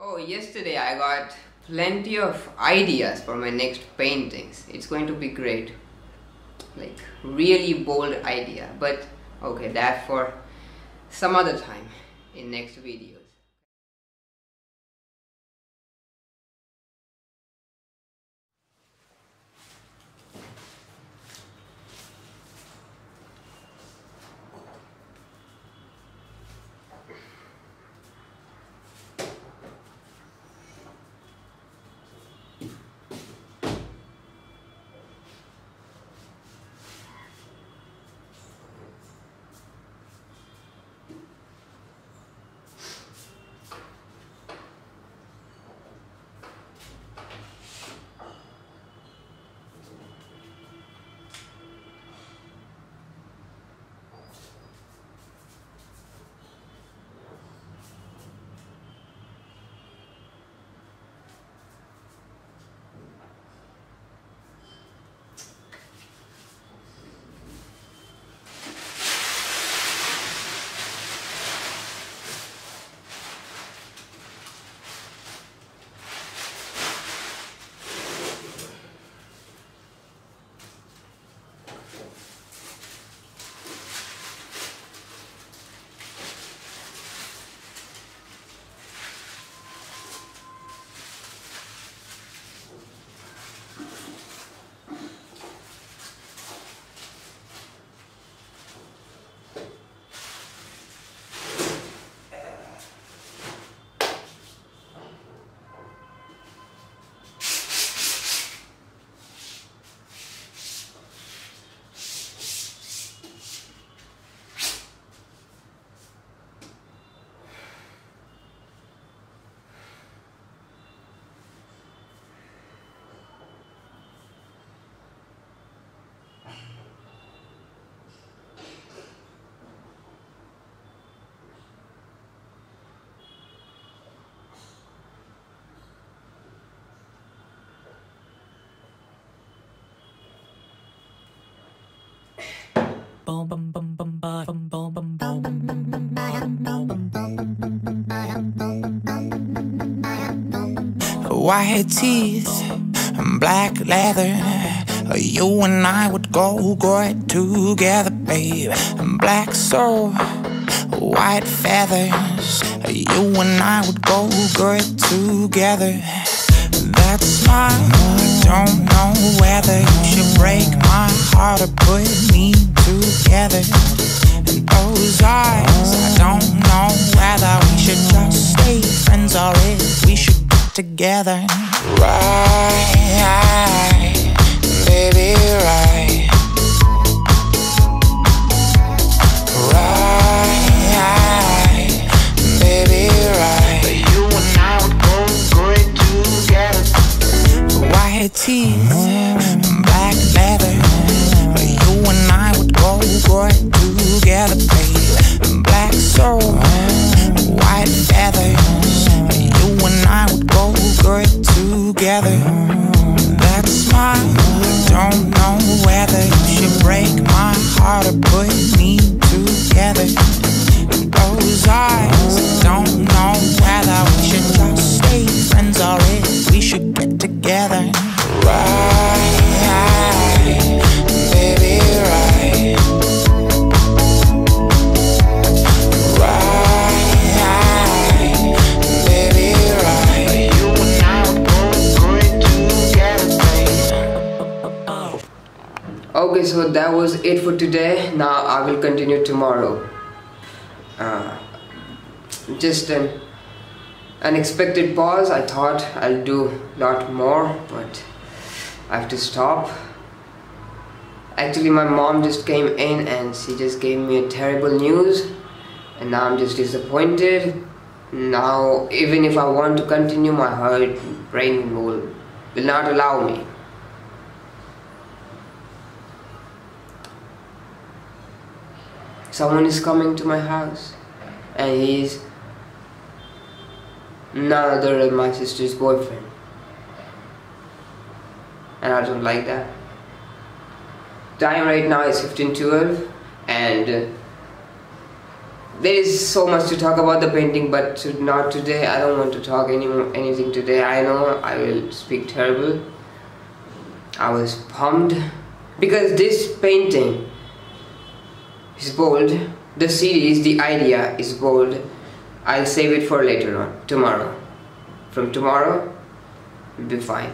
Oh, yesterday I got plenty of ideas for my next paintings. It's going to be great. Like, really bold idea. But, okay, that for some other time in next videos. White teeth and black leather. You and I would go great together, babe. Black soul, white feathers. You and I would go great together. That smile, I don't know whether you should break my heart or put me together. And those eyes, I don't know whether we should just stay friends or if we should get together. Right, that was it for today. Now I will continue tomorrow. Uh, just an unexpected pause. I thought I'll do a lot more, but I have to stop. Actually, my mom just came in and she just gave me a terrible news, and now I'm just disappointed. Now, even if I want to continue, my heart, brain will, will not allow me. Someone is coming to my house and he's none other than my sister's boyfriend and I don't like that time right now is 1512 and uh, there is so much to talk about the painting, but to, not today. I don't want to talk any anything today. I know I will speak terrible. I was pumped because this painting is bold. The series, the idea is bold. I'll save it for later on, tomorrow. From tomorrow, we'll be fine.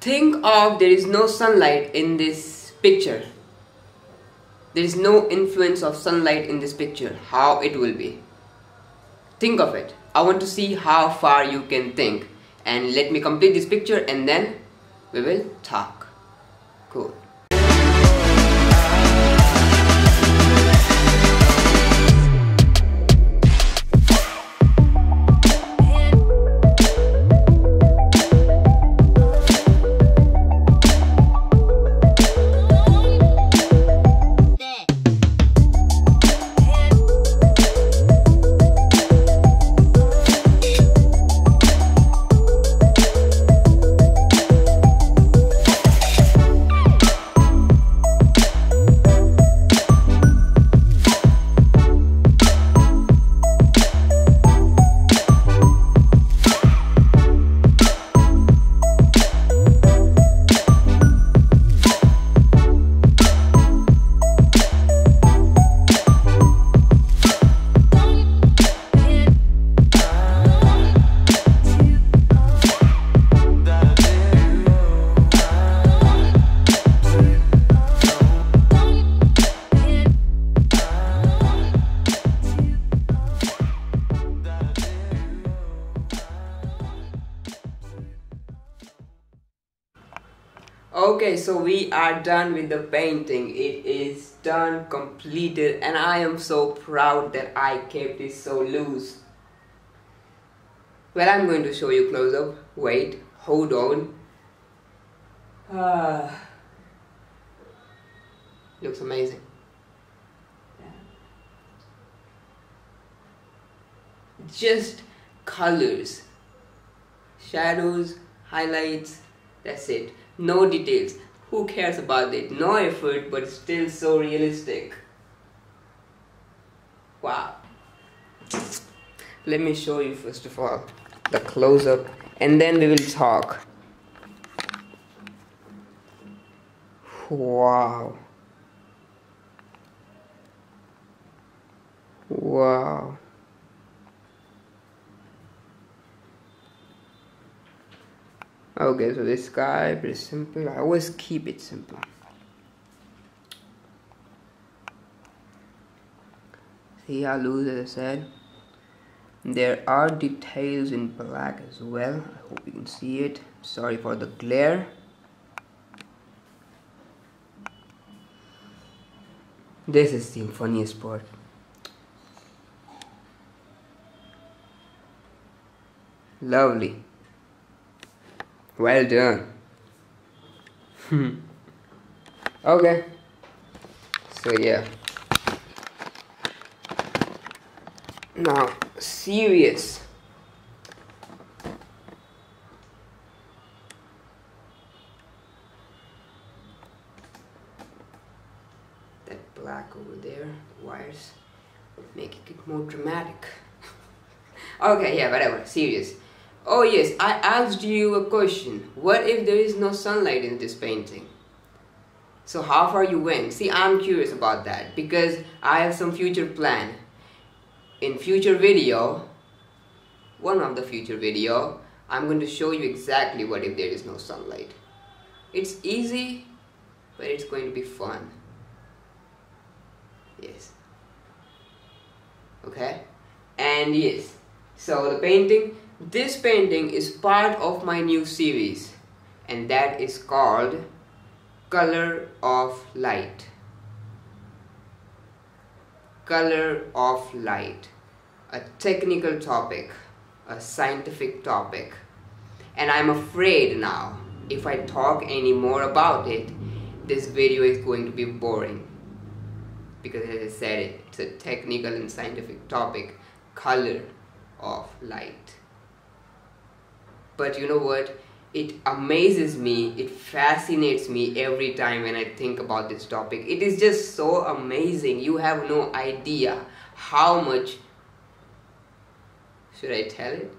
Think of there is no sunlight in this picture. There is no influence of sunlight in this picture. How it will be. Think of it. I want to see how far you can think. And let me complete this picture and then we will talk. Cool. Okay, so we are done with the painting. It is done, completed, and I am so proud that I kept it so loose. Well, I'm going to show you close up. Wait, hold on. Ah, looks amazing. Just colors, shadows, highlights, that's it. No details. Who cares about it? No effort, but still so realistic. Wow. Let me show you first of all the close up and then we will talk. Wow. Wow. Okay, so this guy, pretty simple. I always keep it simple. See how loose as I said. There are details in black as well. I hope you can see it. Sorry for the glare. This is the funniest part. Lovely. Well done. Hmm. okay. So yeah. Now, serious. That black over there, wires, making it more dramatic. okay, yeah, whatever, serious. Oh yes, I asked you a question. What if there is no sunlight in this painting? So how far you went? See, I'm curious about that because I have some future plan. In future video, one of the future video, I'm going to show you exactly what if there is no sunlight. It's easy, but it's going to be fun. Yes. Okay? And yes, so the painting, this painting is part of my new series and that is called Color of Light. Color of Light. A technical topic, a scientific topic. And I'm afraid now, if I talk any more about it, this video is going to be boring. Because as I said, it's a technical and scientific topic, color of light but you know what? It amazes me it fascinates me every time when i think about this topic. It is just so amazing. You have no idea how much should i tell it?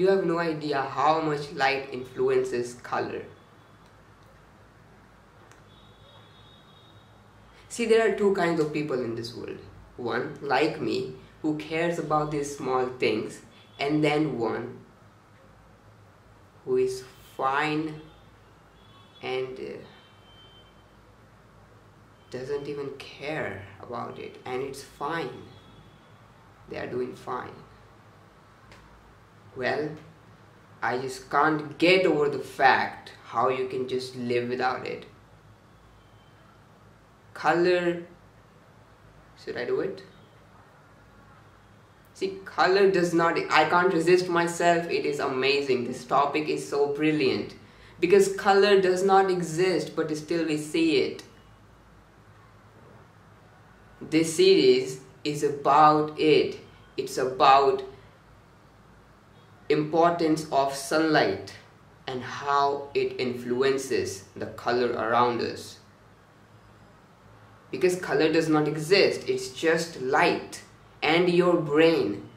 You have no idea how much light influences color. See there are two kinds of people in this world. One like me who cares about these small things and then one who is fine and uh, doesn't even care about it. And it's fine. They are doing fine. Well i just can't get over the fact how you can just live without it. Color. Should i do it See, color does not, I can't resist myself. It is amazing. This topic is so brilliant. Because color does not exist, but still we see it. This series is about it. It's about importance of sunlight and how it influences the color around us. Because color does not exist, it's just light and your brain.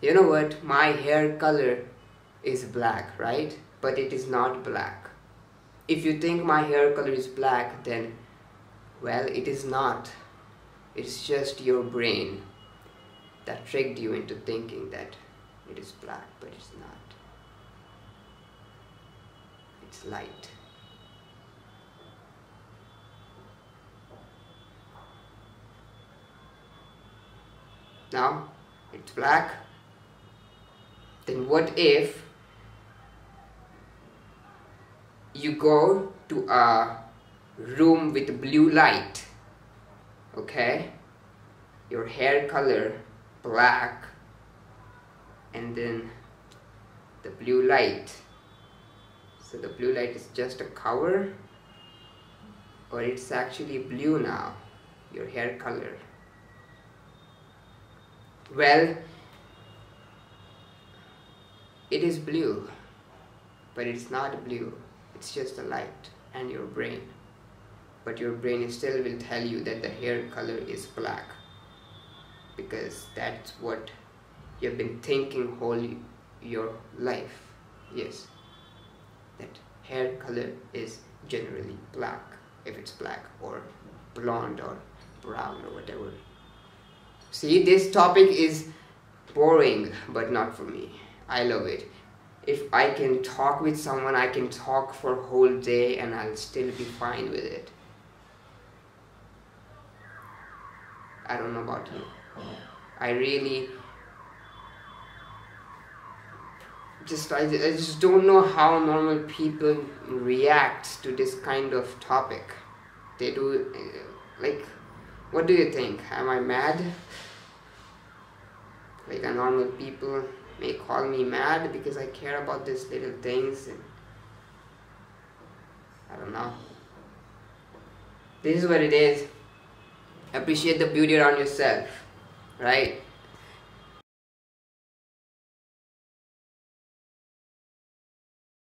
You know what? My hair color is black, right? But it is not black. If you think my hair color is black, then, well, it is not. It's just your brain that tricked you into thinking that it is black, but it's not. It's light. Now. It's black. Then what if you go to a room with blue light okay? Your hair color black and then the blue light. So the blue light is just a cover or it's actually blue now your hair color well, it is blue, but it's not blue. It's just a light and your brain. But your brain still will tell you that the hair color is black because that's what you've been thinking whole your life. Yes, that hair color is generally black if it's black or blonde or brown or whatever See, this topic is boring, but not for me. I love it. If I can talk with someone, I can talk for a whole day and I'll still be fine with it. I don't know about you. I really just I, I just don't know how normal people react to this kind of topic. They do like what do you think? Am I mad? Like a normal people may call me mad because I care about these little things and I don't know. This is what it is. Appreciate the beauty around yourself, right?